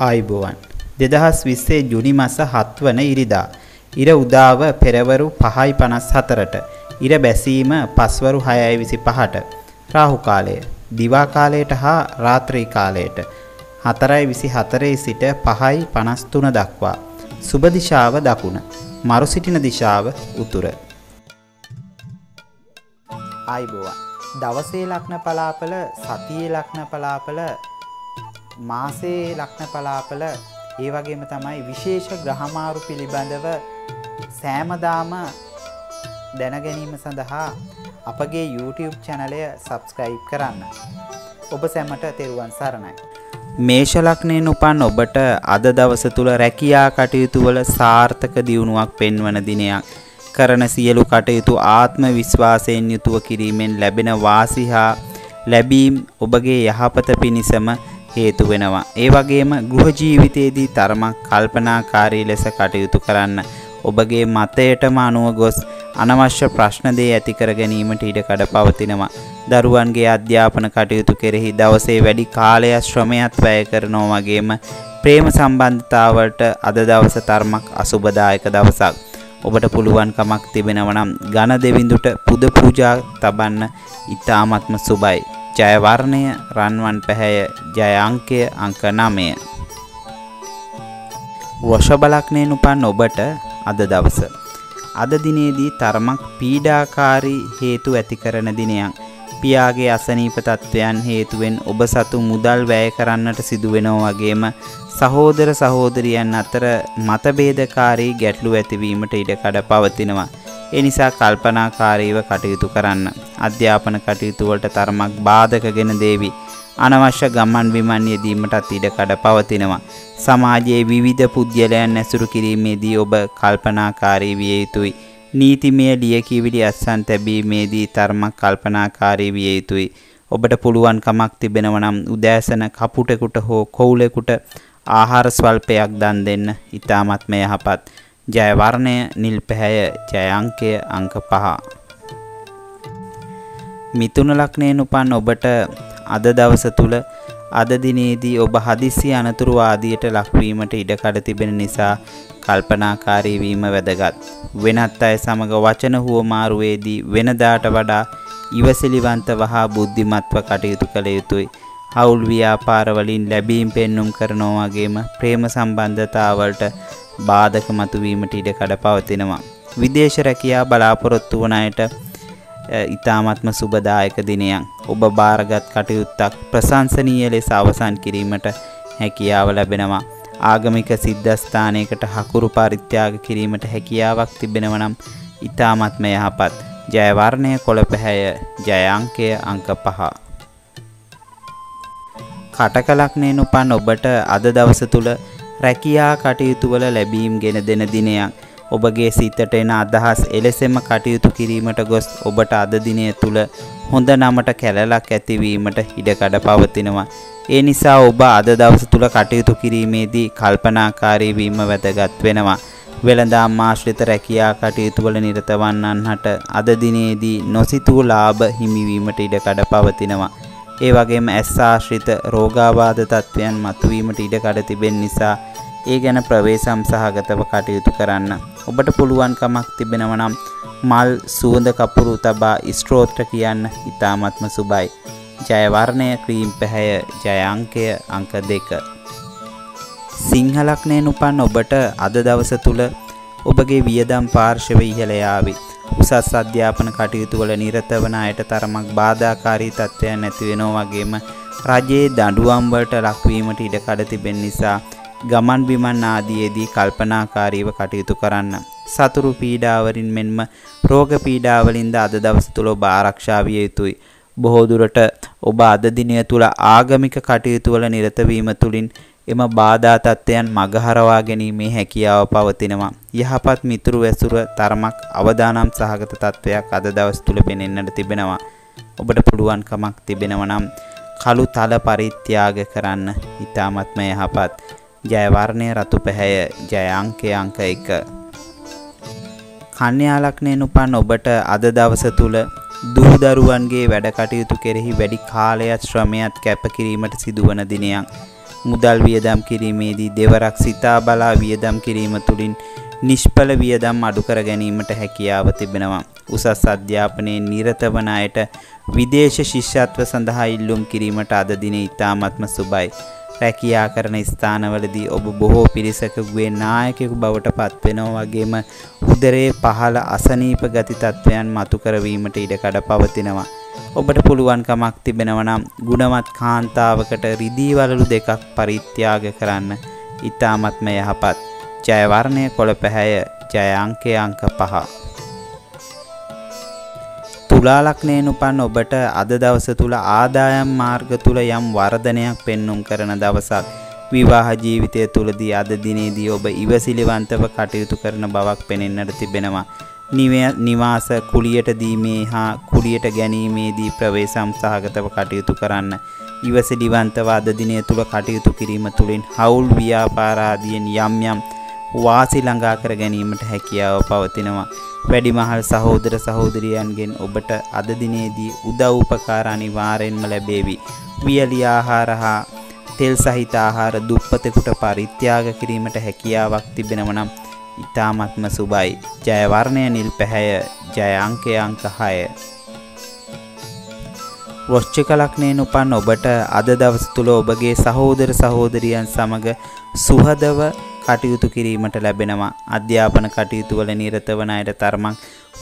ආයිබෝවන් දෙදහස් විස්සේ ජුනි මස හත්වන ඉරිදා. ඉර උදාව පෙරවරු පහයි පනස් හතරට. ඉර බැසීම පස්වරු හයයි විසි පහට. රාහු කාලය. දිවා කාලයට හා රාත්‍රී කාලයට. හතරයි විසි හතරේ සිට පහයි පනස්තුන දක්වා. සුබදිශාව දකුණ. මරු සිටින දිශාව උතුර. ආයිබෝවන්. දවසේ ලක්න පලාපල සතියේ ලක්න පලාපල මාසේ ලක්න පලාපල ඒ වගේම තමයි විශේෂ ග්‍රහමාරු පිළිබඳව සෑමදාම දැනගැනීම සඳහා අපගේ YouTube චැනලය සබස්ක්‍රයිබ් කරන්න. ඔබ සැමට තෙරුවන් සරණයි. මේෂ ලක්නයෙන් උපන් ඔබට අද දවස තුල රැකියා කටයුතු වල සාර්ථක දියුණුවක් පෙන්වන දිනයක්. කරන සියලු කටයුතු ආත්ම විශ්වාසයෙන් යුතුව කිරීමෙන් ලැබෙන වාසි හා ලැබීම් ඔබගේ යහපත පිණිසම හේතු වෙනවා. ඒ වගේම ගෘහ ජීවිතයේදී තරමක් කල්පනාකාරී ලෙස කටයුතු කරන්න. ඔබගේ මතයටම අනුව ගොස් අනවශ්‍ය ප්‍රශ්න දේ ඇති කර ගැනීමට ඉඩ කඩ පවතිනවා. දරුවන්ගේ අධ්‍යාපන කටයුතු කෙරෙහි දවසේ වැඩි කාලයක් ශ්‍රමයක් වැය කරනවා වගේම ප්‍රේම සම්බන්ධතාවලට අද දවස තරමක් අසුබදායක දවසක්. ඔබට පුළුවන්කමක් තිබෙනව නම් ඝන දෙවිඳුට පුද පූජා තබන්න ඉතාමත්ම සුබයි. ජය වර්ණය රන්වන් පැහැය ජය අංකය අංක 9. වෘෂභ ලග්නයෙන් උපන් ඔබට අද දවස. අද දිනේදී තරමක් පීඩාකාරී හේතු ඇති කරන දිනයක්. පියාගේ අසනීප තත්ත්වයන් හේතුවෙන් ඔබ සතු මුදල් වැය කරන්නට සිදුවෙනවා වගේම සහෝදර සහෝදරියන් අතර මතභේදකාරී ගැටලු ඇතිවීමට ඉඩකඩ පවතිනවා. ඒ නිසා කල්පනාකාරීව කටයුතු කරන්න. අධ්‍යාපන කටයුතු වලට තරමක් බාධකගෙන දේවි. අනවශ්‍ය ගමන් බිමන් යෙදීමටත් ඉඩකඩ පවතිනවා. සමාජයේ විවිධ පුද්ගලයන් ඇසුරු කිරීමේදී ඔබ කල්පනාකාරී විය යුතුයි. නීතිමය ලියකියවිලි අත්සන් තැබීමේදී තරමක් කල්පනාකාරී විය යුතුයි. ඔබට පුළුවන් කමක් තිබෙනව නම් උදෑසන කපුටෙකුට හෝ කොවුලෙකුට ආහාර ස්වල්පයක් දන් දෙන්න. ඊටමත්ම යහපත්. ජය වර්ණය නිල් පැහැය ජය අංකය අංක 5 මිථුන ලග්නයෙන් උපන් ඔබට අද දවස තුල අද දිනේදී ඔබ හදිස්සි අනතුරු ආදියට ලක්වීමට ඉඩකඩ තිබෙන නිසා කල්පනාකාරී වීම වැදගත්. වෙනත් අය සමග වචන හුවමාරුවේදී වෙනදාට වඩා ඉවසිලිවන්තව හා බුද්ධිමත්ව කටයුතු කළ යුතුයි. හවුල් ව්‍යාපාර වලින් ලැබීම් පෙන්눔 කරනවා වගේම ප්‍රේම සම්බන්ධතාවලට බාධක මතුවීමට ඉඩ කඩ පවතිනවා. විදේශ රැකියා බලාපොරොත්තු වන අයට ඉතාමත්ම සුබදායක දිනයක්. ඔබ බාරගත් කටයුත්තක් ප්‍රශංසනීය ලෙස අවසන් කිරීමට හැකියාව ලැබෙනවා. ආගමික සිද්ධස්ථානයකට හකුරු පරිත්‍යාග කිරීමට හැකියාවක් තිබෙනව නම් ඉතාමත්ම යහපත්. ජය වර්ණය කොළ පැහැය ජය අංකය අංක 5. කටක ලග්නයෙන් උපන් ඔබට අද දවස තුල රැකියා කටයුතු වල ලැබීම් ගෙන දෙන දිනයක්. ඔබගේ සිතට එන අදහස් එලෙසම කටයුතු කිරීමට ගොස් ඔබට අද දිනය තුල හොඳ නමට කැලලක් ඇතිවීමට ඉඩකඩ පවතිනවා. ඒ නිසා ඔබ අද දවස තුල කටයුතු කිරීමේදී කල්පනාකාරී වීම වැදගත් වෙනවා. වෙළඳාම් ආශ්‍රිත රැකියා කටයුතු වල නිරත වන්නන්හට අද දිනේදී නොසිතූ ලාභ හිමිවීමට ඉඩකඩ පවතිනවා. ඒ වගේම ඇස් ආශ්‍රිත රෝගාබාධ තත්ත්වයන් මතුවීමට ඉඩකඩ තිබෙන නිසා ඒ ගැන ප්‍රවේශම් සහගතව කටයුතු කරන්න. ඔබට පුළුවන්කමක් තිබෙනව නම් මල් සුවඳ කපුරු තබා ස්ත්‍රෝත්‍ර කියන්න ඉතාමත්ම සුබයි. ජය වර්ණය ක්‍රීම් පැහැය ජය අංකය අංක 2. සිංහ ලග්නයෙන් උපන් ඔබට අද දවස තුල ඔබගේ වියදම් පාර්ශව ඉහළ යාවි. උසස් අධ්‍යාපන කටයුතු වල නිරත වන අයට තරමක් බාධාකාරී තත්ත්වයන් ඇති වෙනවා වගේම රජයේ දඬුවම් වලට ලක්වීමට ඉඩ කඩ තිබෙන නිසා ගමන් බිමන් ආදියේදී කල්පනාකාරීව කටයුතු කරන්න. සතුරු පීඩාවලින් මෙන්ම රෝග පීඩාවලින්ද අද දවස තුල ඔබ ආරක්ෂා විය යුතුයි. බොහෝ දුරට ඔබ අද දිනය තුල ආගමික කටයුතු වල නිරත වීම තුලින් එම බාධා තත්ත්වයන් මගහරවා ගැනීමේ හැකියාව පවතිනවා. යහපත් මිතුරු ඇසුර තරමක් අවදානම් සහගත තත්ත්වයක් අද දවස් තුල පෙනෙන්නට තිබෙනවා. ඔබට පුළුවන් කමක් තිබෙනවා නම් කළු තල පරිත්‍යාග කරන්න. ඊ타මත්ම යහපත්. ජය වර්ණය රතු පැහැය ජය අංකය අංක 1 කන්‍යා ලග්නයෙන් උපන් ඔබට අද දවස තුල දූ දරුවන්ගේ වැඩ කටයුතු කෙරෙහි වැඩි කාලයක් ශ්‍රමයක් කැප කිරීමට සිදුවන දිනයක් මුදල් වියදම් කිරීමේදී දෙවරක් සිතා බලා වියදම් කිරීම තුළින් නිෂ්ඵල වියදම් අඩු කර ගැනීමට හැකියාව තිබෙනවා. උසස් අධ්‍යාපනයේ නිරත වන අයට විදේශ ශිෂ්‍යත්ව සඳහා ඉල්ලුම් කිරීමට අද දින ඉතාමත්ම සුබයි. රැකියා කරන ස්ථානවලදී ඔබ බොහෝ පිරිසකගේ නායකයෙකු බවට පත්වෙනවා වගේම උදරයේ පහළ අසනීප ගති තත්ත්වයන් මතු කරවීමට ඉඩකඩ පවතිනවා. ඔබට පුළුවන්කමක් තිබෙනව නම් ගුණවත් කාන්තාවකට රිදී වලලු දෙකක් පරිත්‍යාග කරන්න. ඊ타මත්ම යහපත්. ජය වර්ණය කොළ පැහැය ජය අංකය අංක 5. තුලා ලග්නයෙන් උපන් ඔබට අද දවස තුල ආදායම් මාර්ග තුල යම් වර්ධනයක් පෙන්눔 කරන දවසක්. විවාහ ජීවිතය තුලදී අද දිනේදී ඔබ ඉවසිලිවන්තව කටයුතු කරන බවක් පෙනෙන්නට තිබෙනවා. නිවාස කුලියට දීමේ හා කුලියට ගැනීමේදී ප්‍රවේශම් සහගතව කටයුතු කරන්න. ඉවසිලිවන්තව අද දිනය තුල කටයුතු කිරීම තුළින් හවුල් ව්‍යාපාර ආදියෙන් යම් යම් වාසි ළඟා කර ගැනීමට හැකියාව පවතිනවා. වැඩිමහල් සහෝදර සහෝදරියන්ගෙන් ඔබට අද දිනේදී උදව් උපකාර අනිවාර්යෙන්ම ලැබේවි. වියලි ආහාර හා තෙල් සහිත ආහාර දුප්පතෙකුට පරිත්‍යාග කිරීමට හැකියාවක් තිබෙනව නම් ඊ타මත්ම සුබයි. ජය වර්ණය නිල් පැහැය ජය අංකය අංක 6. වෘශ්චික ලග්නයෙන් උපන් ඔබට අද දවස තුල ඔබගේ සහෝදර සහෝදරියන් සමග සුහදව කටයුතු කිරීමට ලැබෙනවා. අධ්‍යාපන කටයුතු වල නිරත වන අයට තරමක්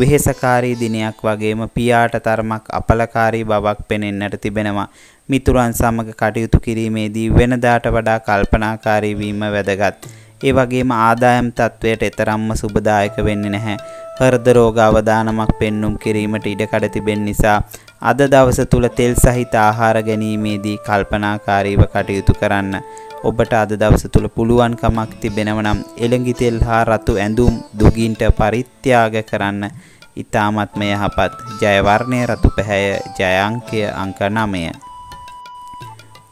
වෙහෙසකාරී දිනයක් වගේම පියාට තරමක් අපලකාරී බවක් පෙනෙන්නට තිබෙනවා. මිතුරන් සමග කටයුතු කිරීමේදී වෙනදාට වඩා කල්පනාකාරී වීම වැදගත්. ඒ වගේම ආදායම් තත්වයට එතරම්ම සුබදායක වෙන්නේ නැහැ. හෘද රෝග අවදානමක් පෙන්눔 කිරීමට ඉඩකඩ තිබෙන නිසා අද දවස තුල තෙල් සහිත ආහාර ගැනීමේදී කල්පනාකාරීව කටයුතු කරන්න. ඔබට අද දවස තුල පුළුවන්කමක් තිබෙනව නම් එළඟි තෙල් හා රතු ඇඳුම් දුගින්ට පරිත්‍යාග කරන්න. ඊ타මත්ම යහපත් ජය වර්ණය රතු පැහැය ජය අංකය අංක 9.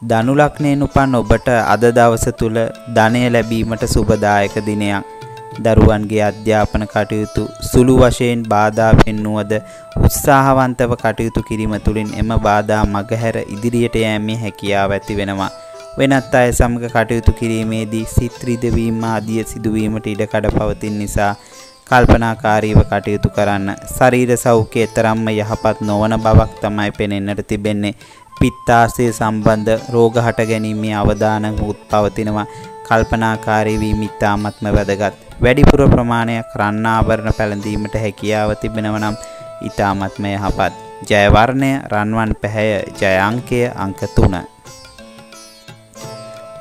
ධනු ලග්නයෙන් උපන් ඔබට අද දවස තුල ධනය ලැබීමට සුබදායක දිනයක්. දරුවන්ගේ අධ්‍යාපන කටයුතු සුළු වශයෙන් බාධා පෙන්නුවද උත්සාහවන්තව කටයුතු කිරීම තුළින් එම බාධා මගහැර ඉදිරියට යෑමේ හැකියාව ඇති වෙනවා. වෙනත් අය සමග කටයුතු කිරීමේදී සිත් රිදවීම ආදිය සිදුවීමට ඉඩකඩ පවතින නිසා කල්පනාකාරීව කටයුතු කරන්න. ශරීර සෞඛ්‍යය තරම්ම යහපත් නොවන බවක් තමයි පෙනෙන්නට තිබෙන්නේ. පිත්තාශය සම්බන්ධ රෝග හට ගැනීමේ අවදාන පවතිනවා. කල්පනාකාරී වීම ඉතාමත්ම වැදගත්. වැඩිපුර ප්‍රමාණයක් රන් ආභරණ පැළඳීමට හැකියාව තිබෙනව නම් ඉතාමත්ම යහපත්. ජය වර්ණය රන්වන් පැහැය ජය අංකය අංක 3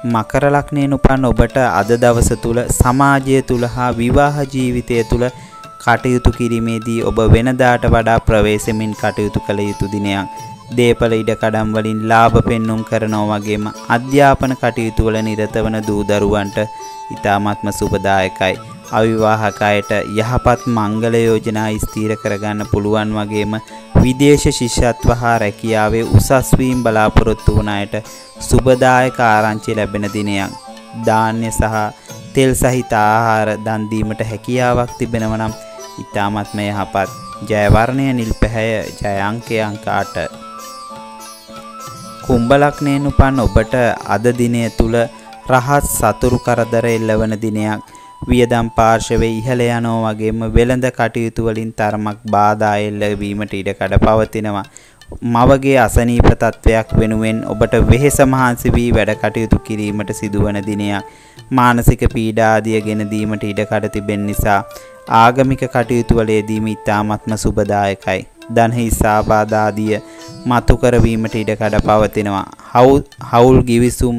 මකර ලග්නයෙන් උපන් ඔබට අද දවස තුල සමාජය තුල හා විවාහ ජීවිතය තුල කටයුතු කිරීමේදී ඔබ වෙනදාට වඩා ප්‍රවේශමින් කටයුතු කළ යුතු දිනයක්. දේපළ ඉඩකඩම් වලින් ලාභ පෙන්නුම් කරනවා වගේම අධ්‍යාපන කටයුතු වල නිරත වන දූ දරුවන්ට ඊ타මාත්ම සුබදායකයි. අවිවාහක අයට යහපත් මංගල යෝජනා ස්ථිර කරගන්න පුළුවන් වගේම විදේශ ශිෂ්‍යත්ව හා රැකියාවේ උසස් වීම බලාපොරොත්තු වුණ අයට සුබදායක ආරංචි ලැබෙන දිනයක්. ධාන්‍ය සහ තෙල් සහිත ආහාර දන් දීමට හැකියාවක් තිබෙනවා නම් ඊ타මාත්ම යහපත් ජයවර්ණය නිල් පැහැය ජය අංකය අංක 8 කුම්භ ලග්නයෙන් උපන් ඔබට අද දිනය තුල රහත් සතුරු කරදර එල්ලවන දිනයක්. වියදම් පාර්ශවයේ ඉහළ යනවා වගේම වෙළඳ කටයුතු වලින් තරමක් බාධා එල්ල වීමට ඉඩකඩ පවතිනවා. මවගේ අසනීප තත්වයක් වෙනුවෙන් ඔබට වෙහෙස මහන්සි වී වැඩ කටයුතු කිරීමට සිදුවන දිනයක්. මානසික පීඩා ආදිය ගෙන දීමට ඉඩකඩ තිබෙන නිසා ආගමික කටයුතු වල යෙදීම ඉතාමත්ම සුබදායකයි. ධනහි සාබාධ ආදිය මතු කරවීමට ඉඩකඩ පවතිනවා. හවුල් ගිවිසුම්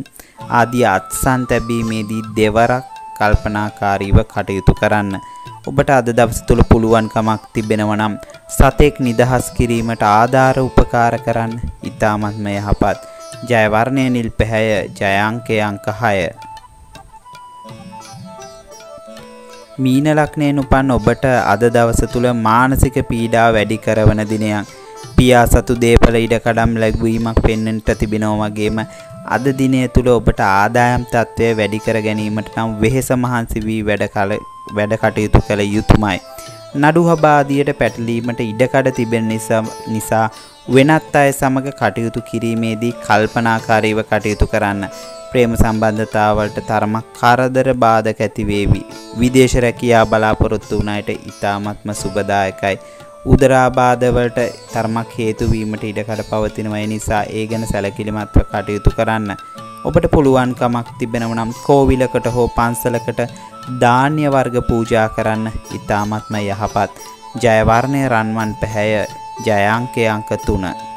ආදී අත්සන් තැබීමේදී දෙවරක් කල්පනාකාරීව කටයුතු කරන්න. ඔබට අද දවස තුළ පුළුවන්කමක් තිබෙනව නම් සතෙක් නිදහස් කිරීමට ආධාර උපකාර කරන්න ඉතාමත්ම යහපත්. ජය වර්ණය නිල් පැහැය ජය අංකය අංක 6. මීන ලග්නයෙන් උපන් ඔබට අද දවස තුල මානසික පීඩා වැඩි කරන දිනයක්. පියා සතු දේපල ඉඩකඩම් ලැබවීමක් පෙන්වන්නට තිබෙනවා වගේම අද දිනය තුල ඔබට ආදායම් තත්ත්වය වැඩි කර ගැනීමට නම් වෙහෙස මහන්සි වී වැඩ කල වැඩ කටයුතු කළ යුතුමයි. නඩු හබාදියට පැටලීමට ඉඩකඩ තිබෙන නිසා නිසා වෙනත් අය සමග කටයුතු කිරීමේදී කල්පනාකාරීව කටයුතු කරන්න. ප්‍රේම සම්බන්ධතාවලට තරමක් කරදර බාධක ඇති වේවි. විදේශ රැකියා බලාපොරොත්තු වුණ අයට ඊ타මත්ම සුබදායකයි. උදරාබාධ වලට තරමක් හේතු වීමට ඉඩකඩ පවතිනවා. ඒ නිසා ඒ ගැන සැලකිලිමත්ව කටයුතු කරන්න. ඔබට පුළුවන්කමක් තිබෙනව නම් කෝවිලකට හෝ පන්සලකට ධාන්‍ය වර්ග පූජා කරන්න ඊ타මත්ම යහපත්. ජයවර්ණය රන්වන් පැහැය ජයාංකය අංක 3